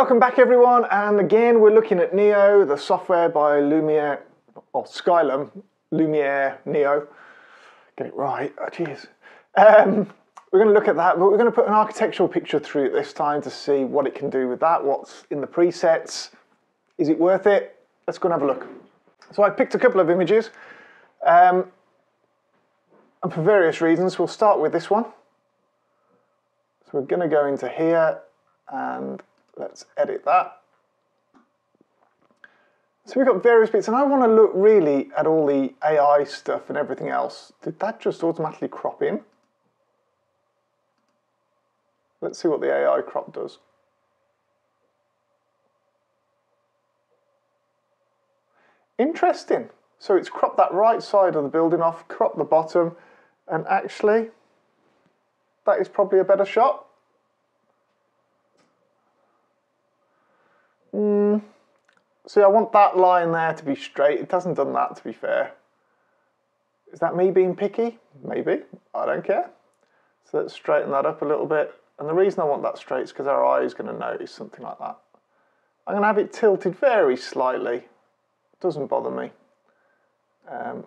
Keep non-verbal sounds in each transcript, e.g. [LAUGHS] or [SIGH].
Welcome back everyone, and again we're looking at Neo, the software by Luminar, or Skylum, Luminar Neo. Get it right, oh jeez. Um, we're going to look at that, but we're going to put an architectural picture through it this time to see what it can do with that, what's in the presets, is it worth it? Let's go and have a look. So I picked a couple of images, um, and for various reasons, we'll start with this one. So we're going to go into here and let's edit that. So we've got various bits and I want to look really at all the AI stuff and everything else. Did that just automatically crop in? Let's see what the AI crop does. Interesting. So it's cropped that right side of the building off, cropped the bottom, and actually that is probably a better shot. See, I want that line there to be straight. It hasn't done that, to be fair. Is that me being picky? Maybe. I don't care. So let's straighten that up a little bit. And the reason I want that straight is because our eye is going to notice something like that. I'm going to have it tilted very slightly. It doesn't bother me. Um,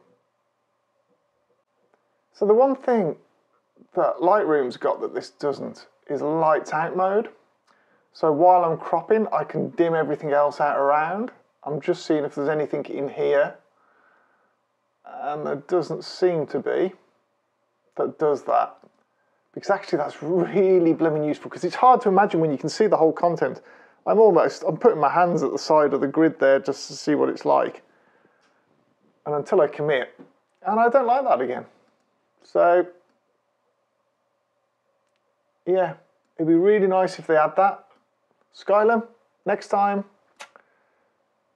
so the one thing that Lightroom's got that this doesn't is lights out mode. So while I'm cropping, I can dim everything else out around. I'm just seeing if there's anything in here. And there doesn't seem to be that does that. Because actually that's really blooming useful because it's hard to imagine when you can see the whole content. I'm almost, I'm putting my hands at the side of the grid there just to see what it's like. And until I commit, and I don't like that again. So, yeah, it'd be really nice if they add that. Skylum, next time,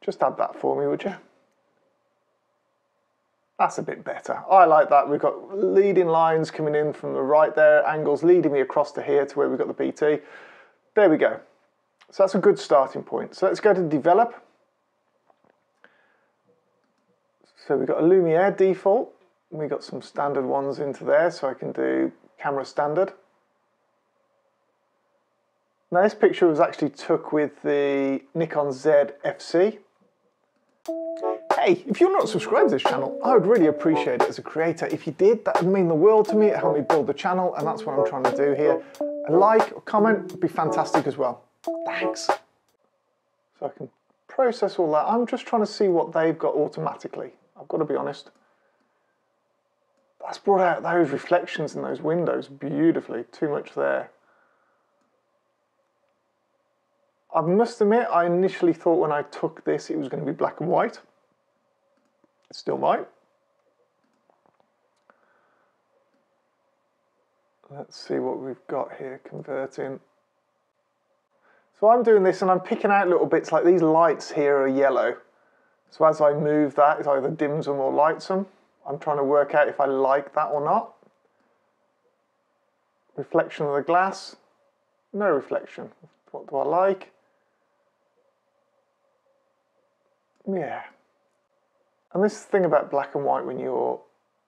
just add that for me, would you? That's a bit better. I like that. We've got leading lines coming in from the right there, angles leading me across to here to where we've got the BT. There we go. So that's a good starting point. So let's go to develop. So we've got a Luminar default. We've got some standard ones into there, so I can do camera standard. Now this picture was actually took with the Nikon Z FC. Hey, if you're not subscribed to this channel, I would really appreciate it as a creator. If you did, that would mean the world to me. It helped me build the channel, and that's what I'm trying to do here. A like or comment would be fantastic as well. Thanks. So I can process all that. I'm just trying to see what they've got automatically. I've got to be honest. That's brought out those reflections in those windows beautifully. Too much there. I must admit, I initially thought when I took this it was going to be black and white. It still might. Let's see what we've got here converting. So I'm doing this and I'm picking out little bits like these lights here are yellow. So as I move that, it either dims them or lights them. I'm trying to work out if I like that or not. Reflection of the glass, no reflection. What do I like? Yeah. And this thing about black and white when you're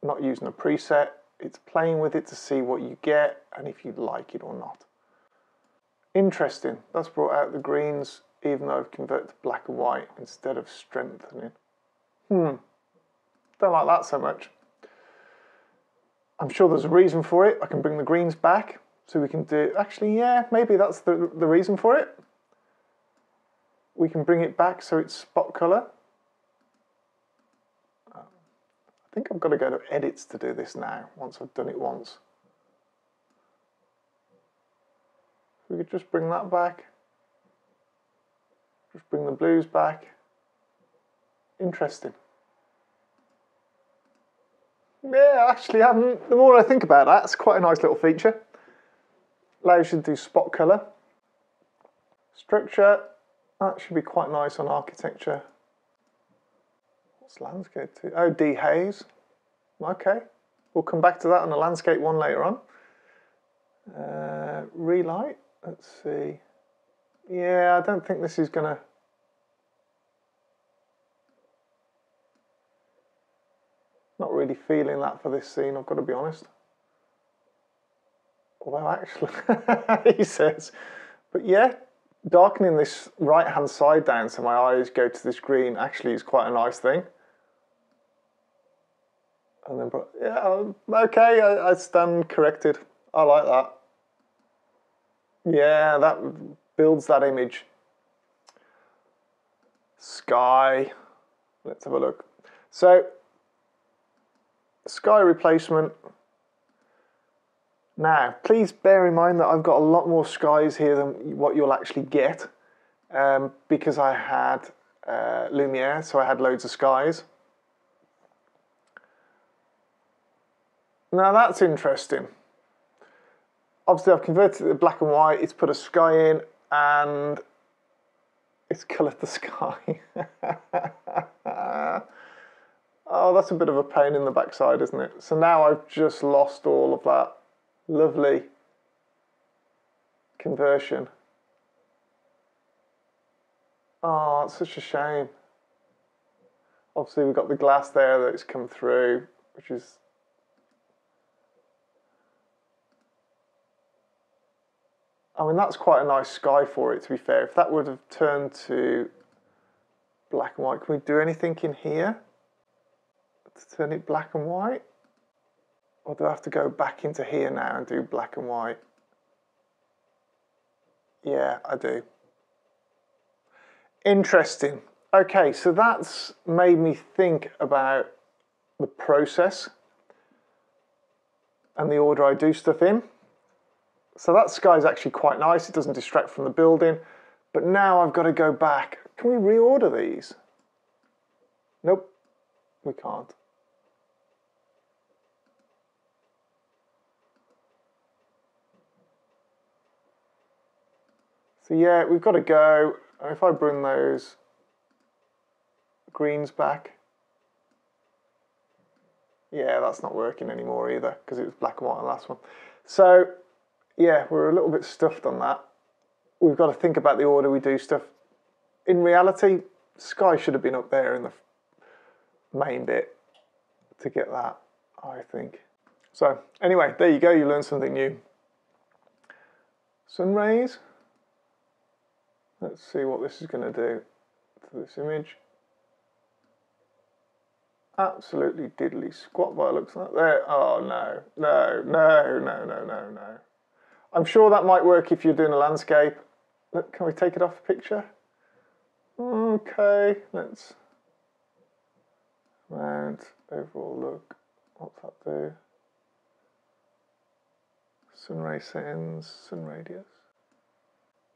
not using a preset, it's playing with it to see what you get and if you like it or not. Interesting, that's brought out the greens even though I've converted to black and white instead of strengthening. Hmm, don't like that so much. I'm sure there's a reason for it. I can bring the greens back so we can do, actually, yeah, maybe that's the, the reason for it we can bring it back so it's spot color. I think I've got to go to edits to do this now, once I've done it once. We could just bring that back. Just bring the blues back. Interesting. Yeah, actually, um, the more I think about that, it's quite a nice little feature. Allows you to do spot colour. Structure, that should be quite nice on architecture. What's landscape to? Oh, dehaze. Okay, we'll come back to that on the landscape one later on. Uh, relight, let's see. Yeah, I don't think this is gonna... Not really feeling that for this scene, I've got to be honest. Although actually, [LAUGHS] he says, but yeah, darkening this right hand side down so my eyes go to this green actually is quite a nice thing. And then, yeah, um, okay, I, I stand corrected. I like that. Yeah, that builds that image. Sky. Let's have a look. So, sky replacement. Now, please bear in mind that I've got a lot more skies here than what you'll actually get um, because I had uh, Luminar, so I had loads of skies. Now that's interesting. Obviously I've converted it to black and white, it's put a sky in and it's coloured the [LAUGHS] sky. oh, that's a bit of a pain in the backside, isn't it? So now I've just lost all of that lovely conversion. Oh, it's such a shame. Obviously we've got the glass there that's come through, which is I mean, that's quite a nice sky for it, to be fair. If that would have turned to black and white, can we do anything in here to turn it black and white? Or do I have to go back into here now and do black and white? Yeah, I do. Interesting. Okay, so that's made me think about the process and the order I do stuff in. So that sky is actually quite nice. It doesn't distract from the building. But now I've got to go back. Can we reorder these? Nope, we can't. So yeah, we've got to go. If I bring those greens back, yeah, that's not working anymore either because it was black and white on the last one. So yeah, we're a little bit stuffed on that. We've got to think about the order we do stuff. In reality, Sky should have been up there in the main bit to get that, I think. So anyway, there you go, you learned something new. Sun rays. Let's see what this is going to do to this image. Absolutely diddly squat by looks like there. Oh no, no, no, no, no, no, no. I'm sure that might work if you're doing a landscape. Look, can we take it off the picture? Okay, let's mount overall look. What's that do? Sunray settings, sun radius,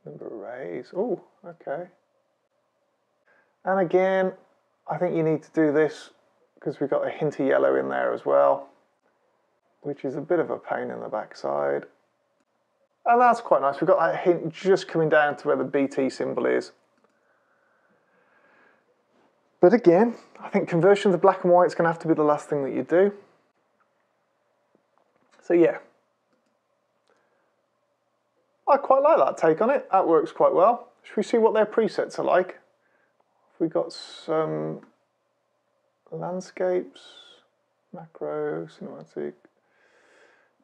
number of rays. Oh, okay. And again, I think you need to do this because we've got a hint of yellow in there as well, which is a bit of a pain in the backside. And that's quite nice. We've got that hint just coming down to where the BT symbol is. But again, I think conversion to black and white is going to have to be the last thing that you do. So yeah, I quite like that take on it. That works quite well. Should we see what their presets are like? We got some landscapes, macro, cinematic,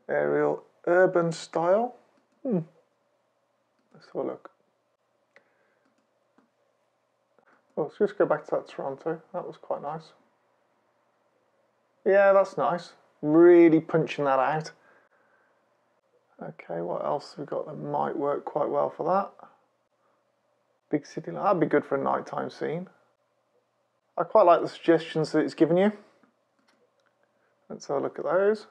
aerial, urban style. Hmm. Let's have a look. Well, let's just go back to that Toronto. That was quite nice. Yeah, that's nice. Really punching that out. Okay, what else have we got that might work quite well for that? Big city, that'd be good for a nighttime scene. I quite like the suggestions that it's given you. Let's have a look at those.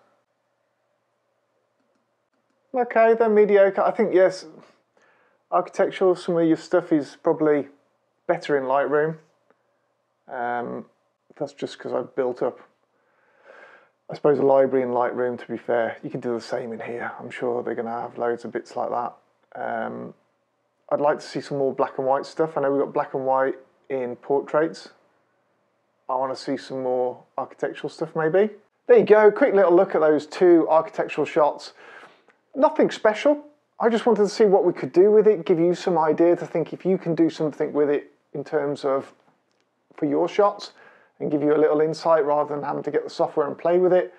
Okay, they're mediocre. I think, yes, architectural, some of your stuff is probably better in Lightroom. Um, that's just because I've built up, I suppose, a library in Lightroom, to be fair. You can do the same in here. I'm sure they're going to have loads of bits like that. Um, I'd like to see some more black and white stuff. I know we've got black and white in portraits. I want to see some more architectural stuff maybe. There you go, quick little look at those two architectural shots. Nothing special. I just wanted to see what we could do with it, give you some idea to think if you can do something with it in terms of for your shots and give you a little insight rather than having to get the software and play with it.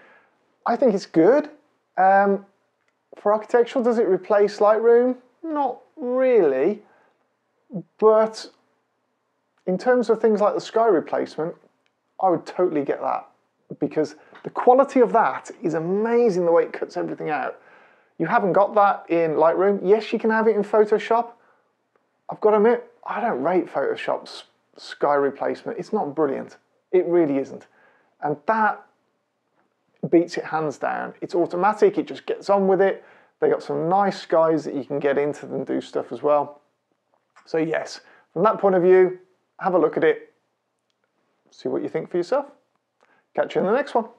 I think it's good. Um, for architectural, does it replace Lightroom? Not really. But in terms of things like the sky replacement, I would totally get that because the quality of that is amazing the way it cuts everything out. You haven't got that in Lightroom. Yes, you can have it in Photoshop. I've got to admit, I don't rate Photoshop's sky replacement. It's not brilliant. It really isn't. And that beats it hands down. It's automatic, it just gets on with it. They got some nice guys that you can get into and do stuff as well. So yes, from that point of view, have a look at it, see what you think for yourself. Catch you in the next one.